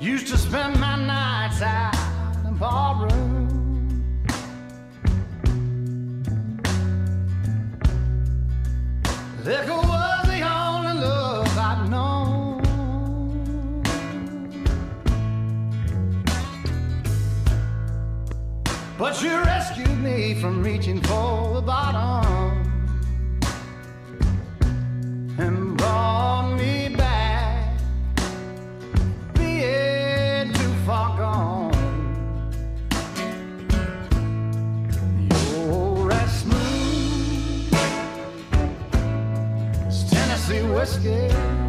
Used to spend my nights out in ballroom. Liquor was the only love I'd known. But you rescued me from reaching for the bottom whiskey.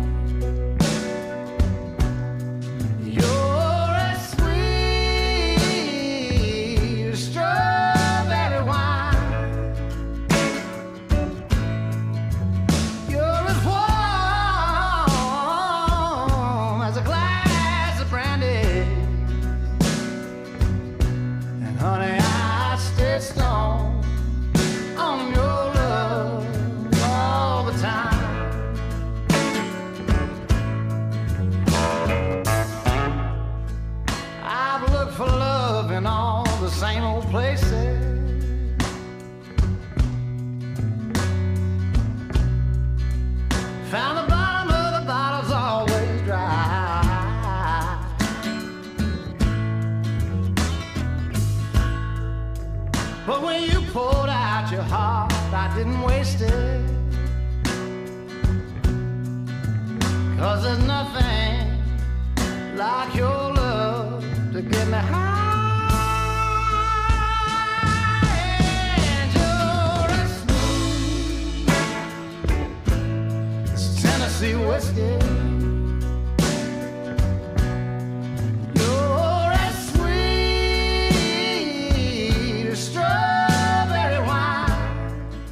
The same old places. Found the bottom of the bottle's always dry. But when you poured out your heart, I didn't waste it. Cause there's nothing like your love to get me high.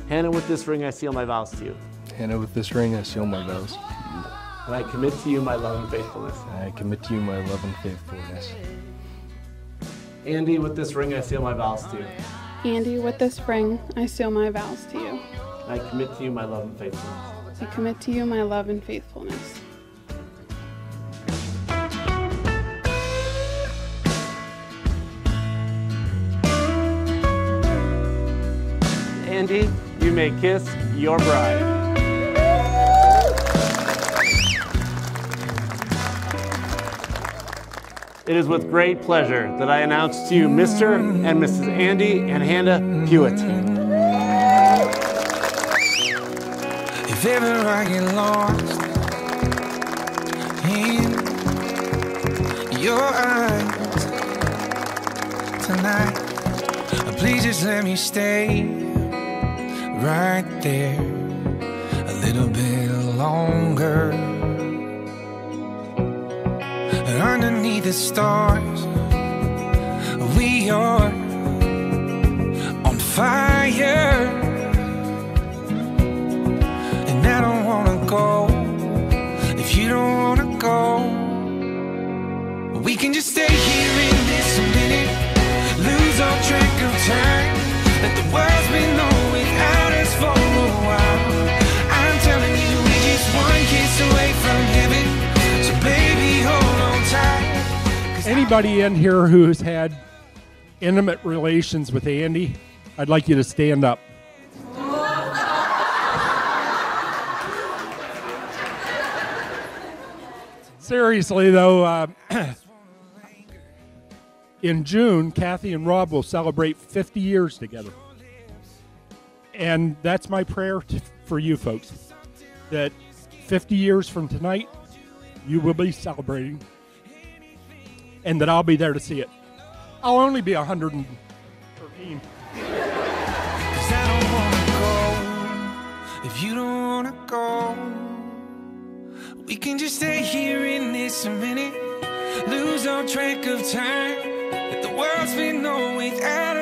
Hannah, with this ring, I seal my vows to you. Hannah, with this ring, I seal my vows. And I commit to you my love and faithfulness. I commit to you my love and faithfulness. Andy, with this ring, I seal my vows to you. Andy, with this ring, I seal my vows to you. And I commit to you my love and faithfulness. I commit to you my love and faithfulness. Andy, you may kiss your bride. It is with great pleasure that I announce to you Mr. and Mrs. Andy and Hannah Hewitt. If ever I get lost in your eyes tonight, please just let me stay right there a little bit longer. Underneath the stars, we are on fire. Anybody in here who's had intimate relations with Andy, I'd like you to stand up. Seriously, though, uh, in June, Kathy and Rob will celebrate 50 years together. And that's my prayer for you folks that 50 years from tonight, you will be celebrating and that I'll be there to see it. I'll only be 113. Cause I don't wanna go if you don't wanna go. We can just stay here in this minute, lose all track of time. Let the world spin on without